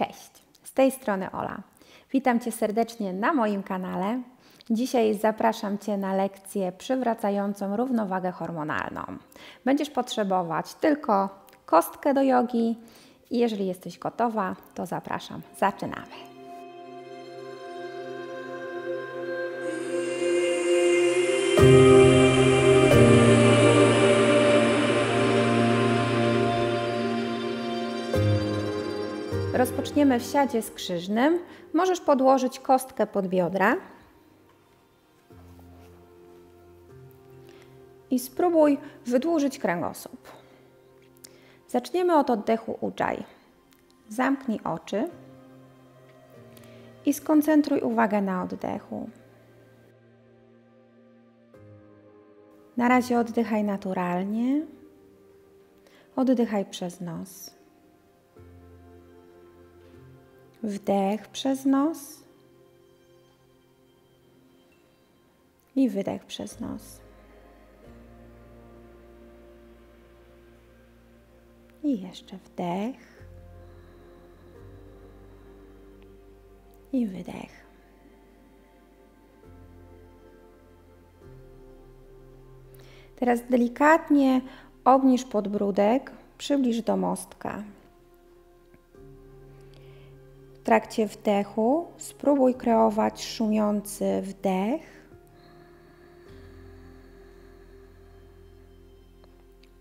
Cześć, z tej strony Ola. Witam Cię serdecznie na moim kanale. Dzisiaj zapraszam Cię na lekcję przywracającą równowagę hormonalną. Będziesz potrzebować tylko kostkę do jogi i jeżeli jesteś gotowa, to zapraszam. Zaczynamy. Rozpoczniemy w siadzie skrzyżnym. Możesz podłożyć kostkę pod biodra. I spróbuj wydłużyć kręgosłup. Zaczniemy od oddechu Ujjayi. Zamknij oczy i skoncentruj uwagę na oddechu. Na razie oddychaj naturalnie. Oddychaj przez nos. Wdech przez nos i wydech przez nos. I jeszcze wdech i wydech. Teraz delikatnie obniż podbródek, przybliż do mostka. Trakcie wdechu spróbuj kreować szumiący wdech.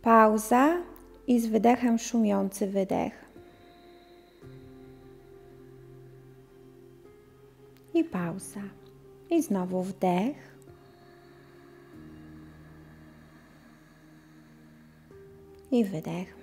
Pauza i z wydechem szumiący wydech. I pauza. I znowu wdech. I wydech.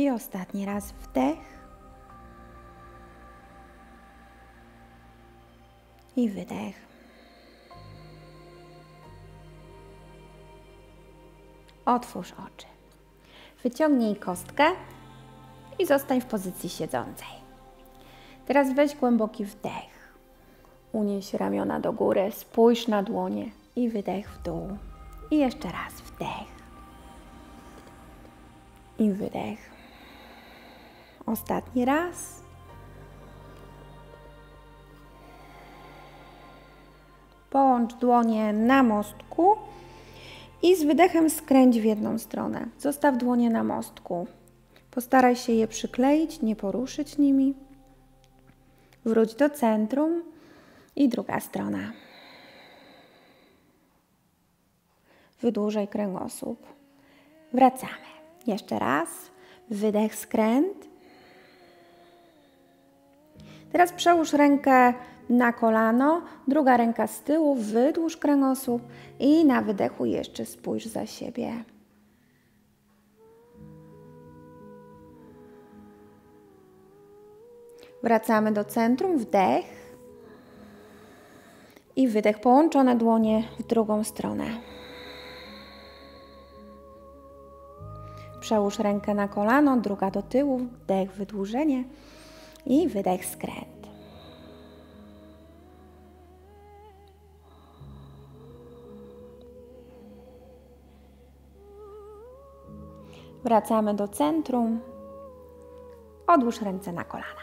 I ostatni raz wdech. I wydech. Otwórz oczy. Wyciągnij kostkę i zostań w pozycji siedzącej. Teraz weź głęboki wdech. Unieś ramiona do góry, spójrz na dłonie i wydech w dół. I jeszcze raz wdech. I wydech. Ostatni raz. Połącz dłonie na mostku i z wydechem skręć w jedną stronę. Zostaw dłonie na mostku. Postaraj się je przykleić, nie poruszyć nimi. Wróć do centrum i druga strona. Wydłużaj kręgosłup. Wracamy. Jeszcze raz. Wydech, skręt. Teraz przełóż rękę na kolano, druga ręka z tyłu, wydłuż kręgosłup i na wydechu jeszcze spójrz za siebie. Wracamy do centrum, wdech i wydech. Połączone dłonie w drugą stronę. Przełóż rękę na kolano, druga do tyłu, wdech, wydłużenie i wydech, skręt. Wracamy do centrum. Odłóż ręce na kolana.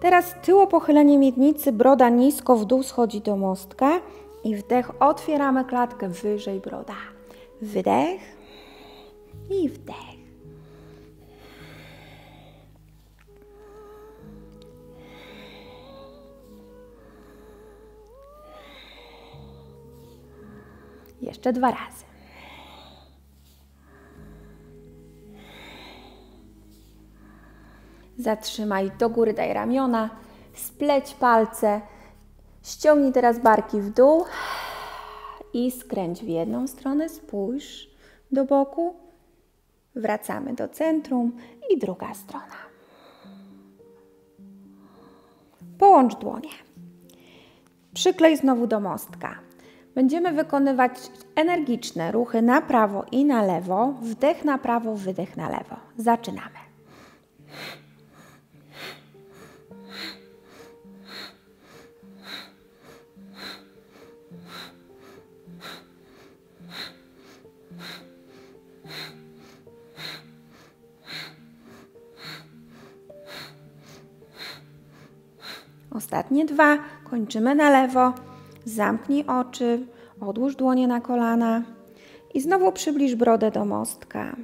Teraz tyło pochylenie miednicy, broda nisko w dół schodzi do mostka i wdech otwieramy klatkę wyżej broda. Wydech i wdech. Jeszcze dwa razy. Zatrzymaj do góry, daj ramiona, spleć palce, ściągnij teraz barki w dół i skręć w jedną stronę, spójrz do boku, Wracamy do centrum i druga strona. Połącz dłonie. Przyklej znowu do mostka. Będziemy wykonywać energiczne ruchy na prawo i na lewo. Wdech na prawo, wydech na lewo. Zaczynamy. Ostatnie dwa. Kończymy na lewo. Zamknij oczy, odłóż dłonie na kolana i znowu przybliż brodę do mostka.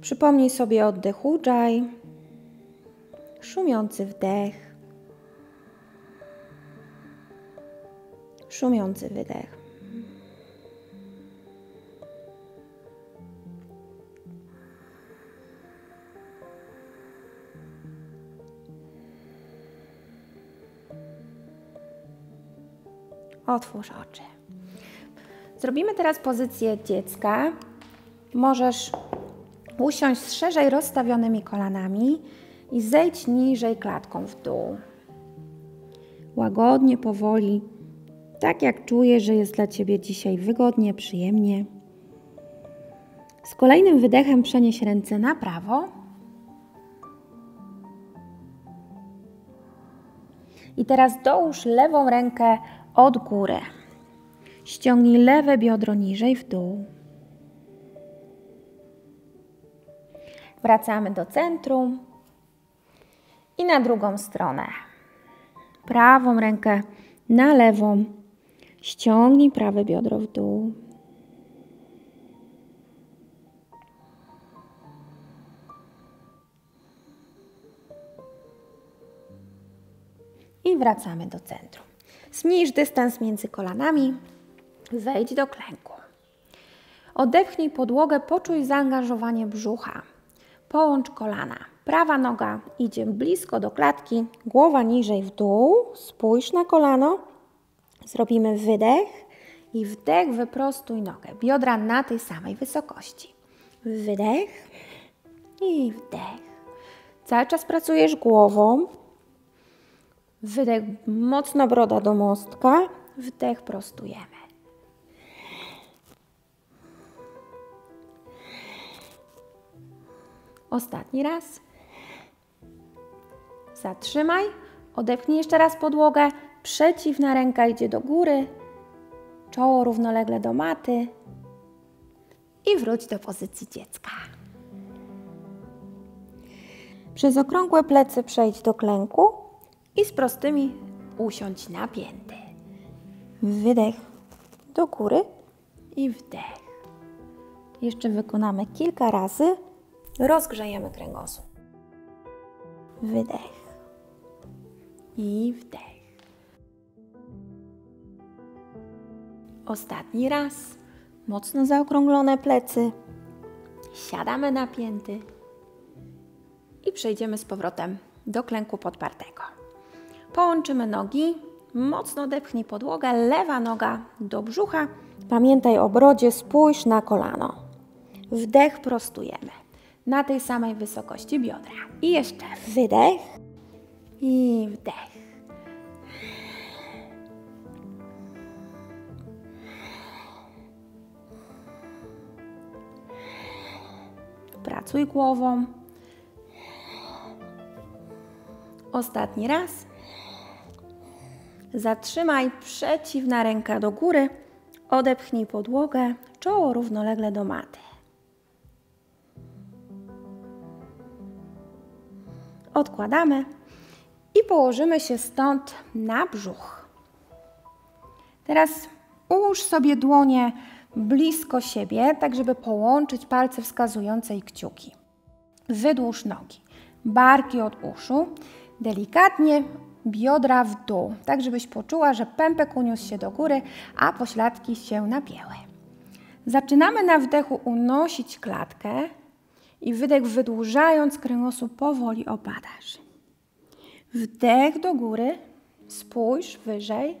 Przypomnij sobie oddech Ujjayi, szumiący wdech, szumiący wydech. Otwórz oczy. Zrobimy teraz pozycję dziecka. Możesz usiąść z szerzej rozstawionymi kolanami i zejdź niżej klatką w dół. Łagodnie, powoli, tak jak czujesz, że jest dla Ciebie dzisiaj wygodnie, przyjemnie. Z kolejnym wydechem przenieś ręce na prawo. I teraz dołóż lewą rękę od góry. Ściągnij lewe biodro niżej w dół. Wracamy do centrum i na drugą stronę. Prawą rękę na lewą. Ściągnij prawe biodro w dół. I wracamy do centrum. Zmniejsz dystans między kolanami. Zejdź do klęku. Odepchnij podłogę, poczuj zaangażowanie brzucha. Połącz kolana. Prawa noga idzie blisko do klatki, głowa niżej w dół. Spójrz na kolano. Zrobimy wydech i wdech, wyprostuj nogę. Biodra na tej samej wysokości. Wydech i wdech. Cały czas pracujesz głową. Wydech mocno broda do mostka. Wdech prostujemy. Ostatni raz. Zatrzymaj. Odepchnij jeszcze raz podłogę. Przeciwna ręka idzie do góry. Czoło równolegle do maty. I wróć do pozycji dziecka. Przez okrągłe plecy przejdź do klęku i z prostymi usiądź na pięty. Wydech do góry i wdech. Jeszcze wykonamy kilka razy. Rozgrzejemy kręgosłup. Wydech i wdech. Ostatni raz. Mocno zaokrąglone plecy. Siadamy na pięty i przejdziemy z powrotem do klęku podpartego. Połączymy nogi, mocno depchnij podłogę, lewa noga do brzucha. Pamiętaj o brodzie, spójrz na kolano. Wdech prostujemy na tej samej wysokości biodra. I jeszcze wydech i wdech. Pracuj głową. Ostatni raz. Zatrzymaj przeciwna ręka do góry. Odepchnij podłogę, czoło równolegle do maty. Odkładamy i położymy się stąd na brzuch. Teraz ułóż sobie dłonie blisko siebie, tak żeby połączyć palce wskazujące i kciuki. Wydłuż nogi, barki od uszu, delikatnie biodra w dół, tak żebyś poczuła, że pępek uniósł się do góry, a pośladki się napięły. Zaczynamy na wdechu unosić klatkę i wydech wydłużając kręgosłup powoli opadasz. Wdech do góry, spójrz wyżej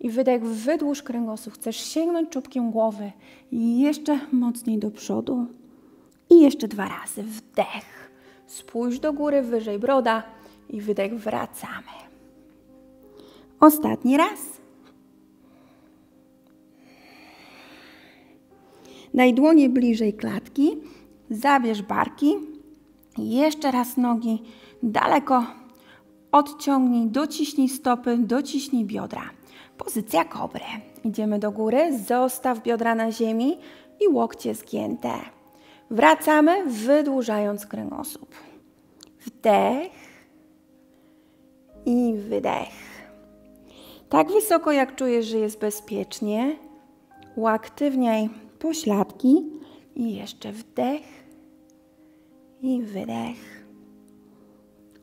I wydech, wydłuż kręgosłup. Chcesz sięgnąć czubkiem głowy. I jeszcze mocniej do przodu. I jeszcze dwa razy. Wdech. Spójrz do góry, wyżej broda. I wydech, wracamy. Ostatni raz. Daj dłonie bliżej klatki. Zabierz barki. Jeszcze raz nogi daleko odciągnij, dociśnij stopy, dociśnij biodra. Pozycja kobry. Idziemy do góry, zostaw biodra na ziemi i łokcie zgięte. Wracamy, wydłużając kręgosłup. Wdech i wydech. Tak wysoko, jak czujesz, że jest bezpiecznie. Uaktywniaj pośladki i jeszcze wdech i wydech.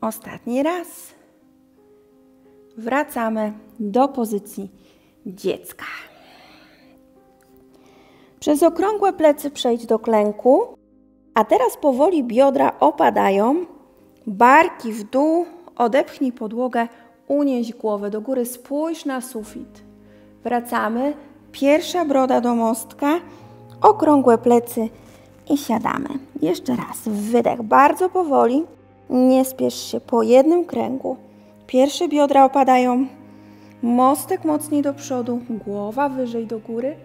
Ostatni raz. Wracamy do pozycji dziecka. Przez okrągłe plecy przejdź do klęku, a teraz powoli biodra opadają, barki w dół, odepchnij podłogę, unieś głowę do góry, spójrz na sufit. Wracamy, pierwsza broda do mostka, okrągłe plecy i siadamy. Jeszcze raz, wydech bardzo powoli, nie spiesz się po jednym kręgu. Pierwsze biodra opadają, mostek mocniej do przodu, głowa wyżej do góry.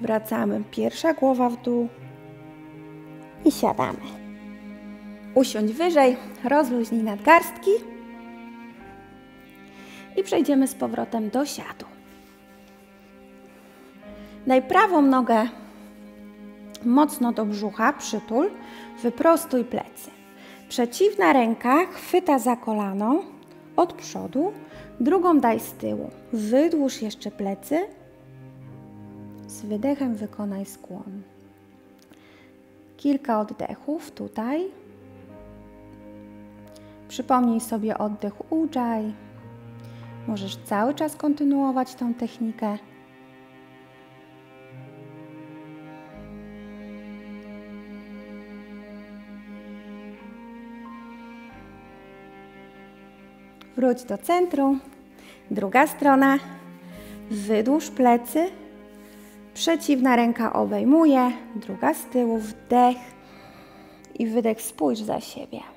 Wracamy, pierwsza głowa w dół i siadamy. Usiądź wyżej, rozluźnij nadgarstki i przejdziemy z powrotem do siadu. Daj prawą nogę mocno do brzucha, przytul, wyprostuj plecy. Przeciwna ręka chwyta za kolano od przodu, drugą daj z tyłu. Wydłuż jeszcze plecy. Z wydechem wykonaj skłon. Kilka oddechów tutaj. Przypomnij sobie oddech Ujjayi. Możesz cały czas kontynuować tą technikę. Wróć do centrum. Druga strona. Wydłuż plecy. Przeciwna ręka obejmuje, druga z tyłu, wdech i wydech. Spójrz za siebie.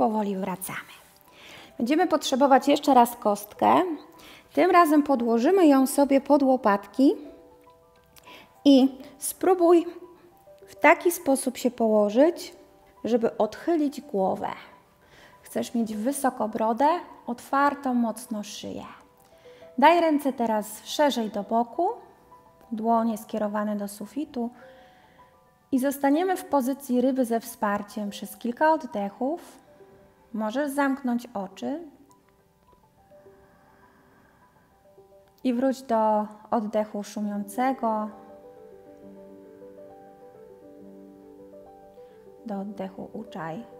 Powoli wracamy. Będziemy potrzebować jeszcze raz kostkę. Tym razem podłożymy ją sobie pod łopatki i spróbuj w taki sposób się położyć, żeby odchylić głowę. Chcesz mieć wysoko brodę, otwartą mocno szyję. Daj ręce teraz szerzej do boku, dłonie skierowane do sufitu i zostaniemy w pozycji ryby ze wsparciem przez kilka oddechów. Możesz zamknąć oczy i wróć do oddechu szumiącego, do oddechu uczaj.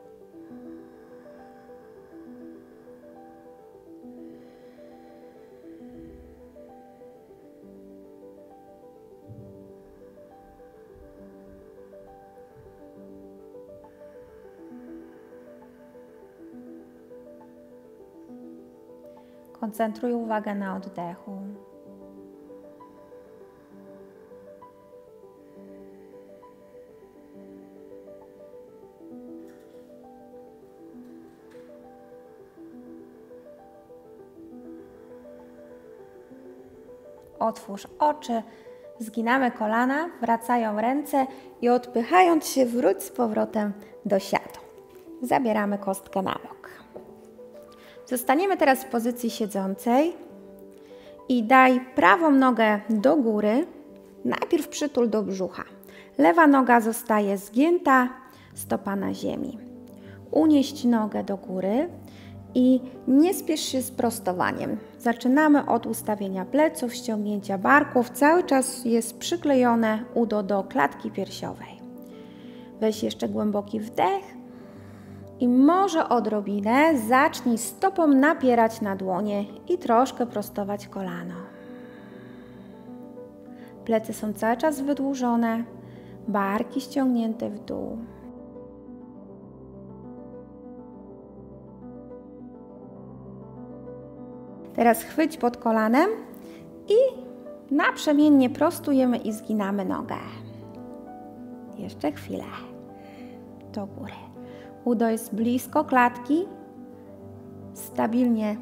Koncentruj uwagę na oddechu. Otwórz oczy, zginamy kolana, wracają ręce i odpychając się, wróć z powrotem do siadu. Zabieramy kostkę na bok. Zostaniemy teraz w pozycji siedzącej i daj prawą nogę do góry, najpierw przytul do brzucha. Lewa noga zostaje zgięta, stopa na ziemi. Unieść nogę do góry i nie spiesz się z prostowaniem. Zaczynamy od ustawienia pleców, ściągnięcia barków. Cały czas jest przyklejone udo do klatki piersiowej. Weź jeszcze głęboki wdech I może odrobinę zacznij stopą napierać na dłonie i troszkę prostować kolano. Plecy są cały czas wydłużone, barki ściągnięte w dół. Teraz chwyć pod kolanem i naprzemiennie prostujemy i zginamy nogę. Jeszcze chwilę. Do góry. Udo jest blisko klatki. Stabilnie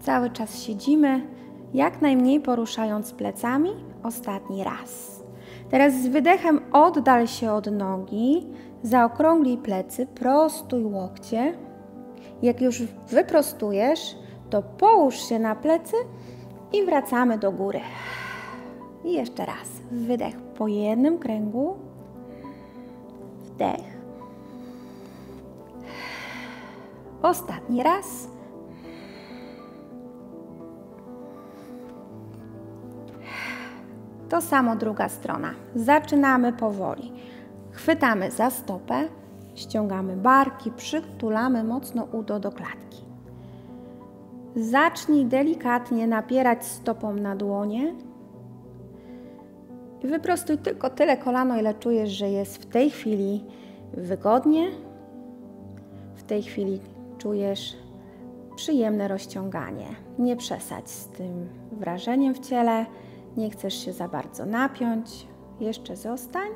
cały czas siedzimy, jak najmniej poruszając plecami. Ostatni raz. Teraz z wydechem oddal się od nogi, zaokrąglij plecy, prostuj łokcie. Jak już wyprostujesz, to połóż się na plecy i wracamy do góry. I jeszcze raz. Wydech po jednym kręgu. Wdech. Ostatni raz. To samo druga strona. Zaczynamy powoli. Chwytamy za stopę, ściągamy barki, przytulamy mocno udo do klatki. Zacznij delikatnie napierać stopą na dłonie. I wyprostuj tylko tyle kolano, ile czujesz, że jest w tej chwili wygodnie. W tej chwili czujesz przyjemne rozciąganie. Nie przesadź z tym wrażeniem w ciele. Nie chcesz się za bardzo napiąć. Jeszcze zostań.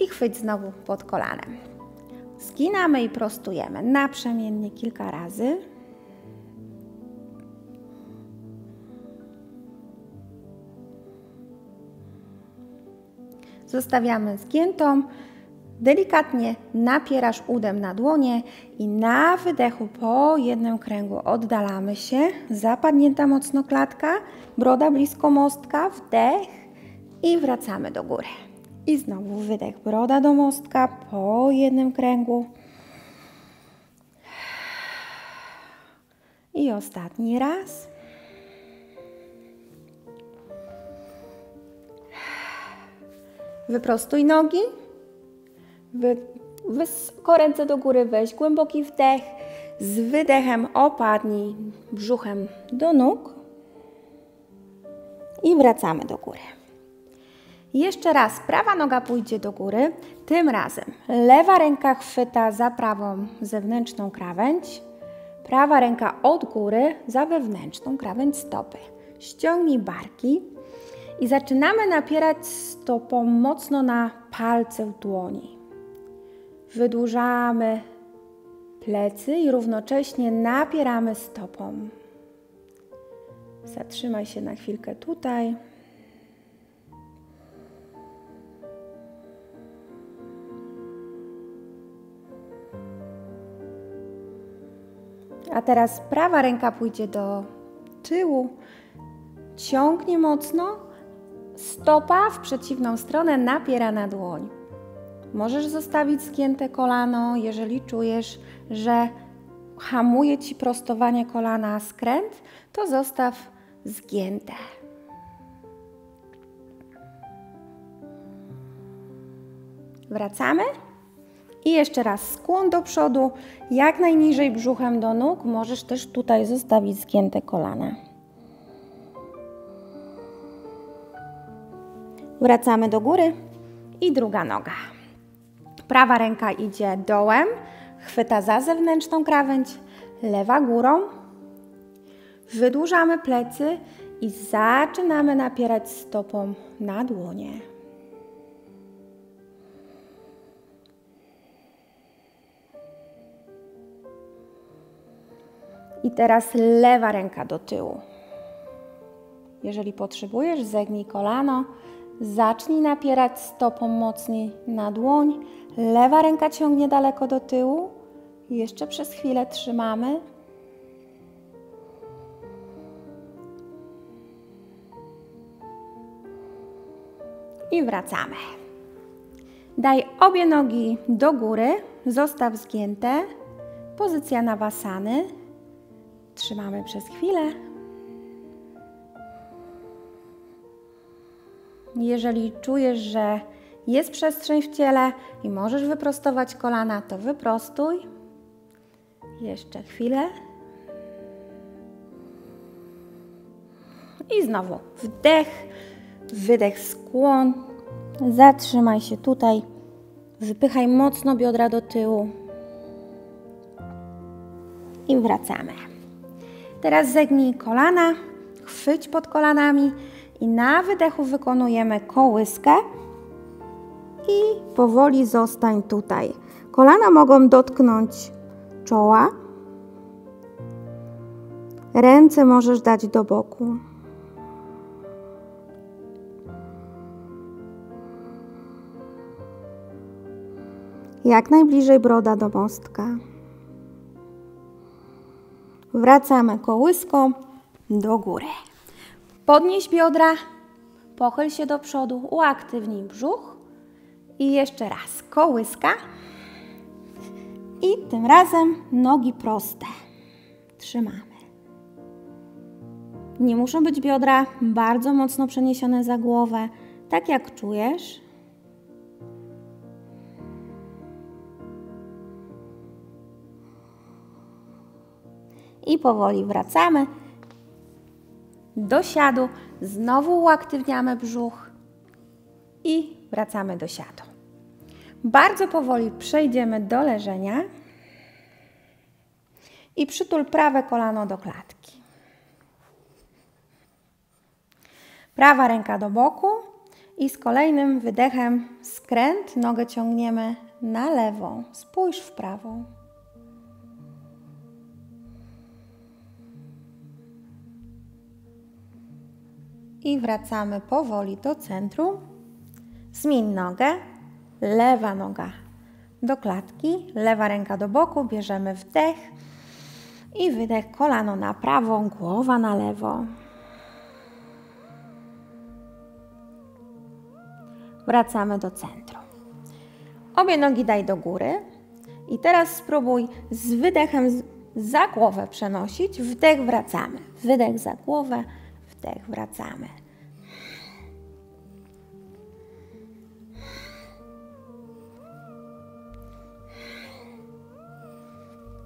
I chwyć znowu pod kolanem. Zginamy i prostujemy naprzemiennie kilka razy. Zostawiamy zgiętą. Delikatnie napierasz udem na dłonie i na wydechu po jednym kręgu oddalamy się. Zapadnięta mocno klatka, broda blisko mostka, wdech i wracamy do góry. I znowu wydech, broda do mostka po jednym kręgu. I ostatni raz. Wyprostuj nogi. Wy, wysoko ręce do góry, weź głęboki wdech. Z wydechem opadnij brzuchem do nóg. I wracamy do góry. Jeszcze raz, prawa noga pójdzie do góry. Tym razem lewa ręka chwyta za prawą zewnętrzną krawędź, prawa ręka od góry za wewnętrzną krawędź stopy. Ściągnij barki i zaczynamy napierać stopą mocno na palce dłoni. Wydłużamy plecy i równocześnie napieramy stopą. Zatrzymaj się na chwilkę tutaj. A teraz prawa ręka pójdzie do tyłu, ciągnie mocno, stopa w przeciwną stronę napiera na dłoń. Możesz zostawić zgięte kolano, jeżeli czujesz, że hamuje Ci prostowanie kolana skręt, to zostaw zgięte. Wracamy. I jeszcze raz skłon do przodu, jak najniżej brzuchem do nóg. Możesz też tutaj zostawić zgięte kolana. Wracamy do góry i druga noga. Prawa ręka idzie dołem, chwyta za zewnętrzną krawędź, lewa górą. Wydłużamy plecy i zaczynamy napierać stopą na dłonie. I teraz lewa ręka do tyłu. Jeżeli potrzebujesz, zegnij kolano, zacznij napierać stopą mocniej na dłoń. Lewa ręka ciągnie daleko do tyłu. Jeszcze przez chwilę trzymamy. I wracamy. Daj obie nogi do góry, zostaw zgięte. Pozycja nawasany. Trzymamy przez chwilę. Jeżeli czujesz, że jest przestrzeń w ciele i możesz wyprostować kolana, to wyprostuj. Jeszcze chwilę. I znowu wdech, wydech, skłon. Zatrzymaj się tutaj. Wypychaj mocno biodra do tyłu. I wracamy. Teraz zegnij kolana, chwyć pod kolanami i na wydechu wykonujemy kołyskę i powoli zostań tutaj. Kolana mogą dotknąć czoła. Ręce możesz dać do boku. Jak najbliżej broda do mostka. Wracamy kołyską do góry. Podnieś biodra, pochyl się do przodu, uaktywnij brzuch i jeszcze raz kołyska. I tym razem nogi proste. Trzymamy. Nie muszą być biodra bardzo mocno przeniesione za głowę, tak jak czujesz. I powoli wracamy do siadu. Znowu uaktywniamy brzuch i wracamy do siadu. Bardzo powoli przejdziemy do leżenia i przytul prawe kolano do klatki. Prawa ręka do boku i z kolejnym wydechem skręt, nogę ciągniemy na lewą. Spójrz w prawą. I wracamy powoli do centrum. Zmień nogę, lewa noga do klatki, lewa ręka do boku, bierzemy wdech i wydech, kolano na prawą, głowa na lewo. Wracamy do centrum. Obie nogi daj do góry i teraz spróbuj z wydechem za głowę przenosić, wdech wracamy, wydech za głowę, wdech wracamy.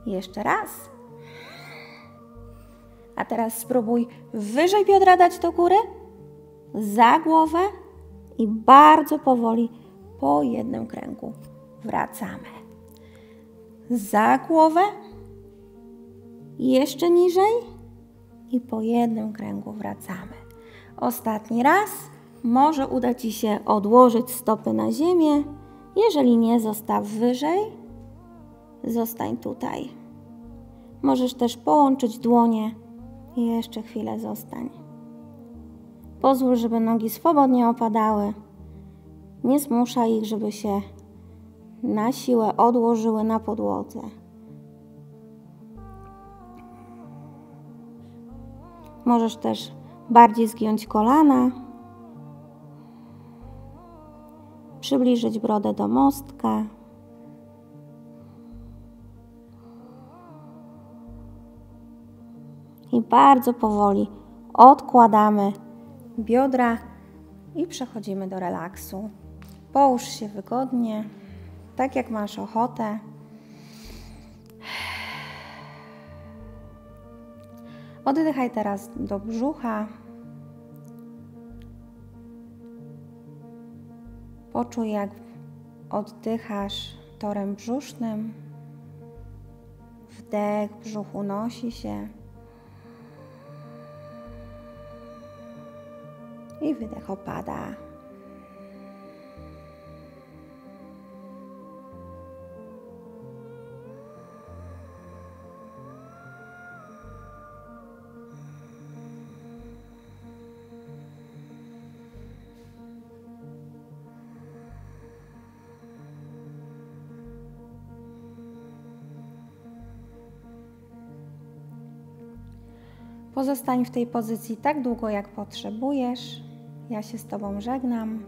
Jeszcze raz. A teraz spróbuj wyżej biodra dać do góry, za głowę i bardzo powoli po jednym kręgu wracamy. Za głowę, jeszcze niżej i po jednym kręgu wracamy. Ostatni raz. Może uda Ci się odłożyć stopy na ziemię. Jeżeli nie, zostaw wyżej zostań tutaj. Możesz też połączyć dłonie i jeszcze chwilę zostań. Pozwól, żeby nogi swobodnie opadały. Nie zmuszaj ich, żeby się na siłę odłożyły na podłodze. Możesz też bardziej zgiąć kolana, przybliżyć brodę do mostka. Bardzo powoli odkładamy biodra i przechodzimy do relaksu. Połóż się wygodnie, tak jak masz ochotę. Oddychaj teraz do brzucha. Poczuj, jak oddychasz torem brzusznym. Wdech, brzuch unosi się. I wydech opada. Pozostań w tej pozycji tak długo, jak potrzebujesz. Ja się z Tobą żegnam.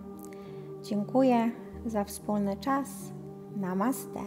Dziękuję za wspólny czas. Namaste.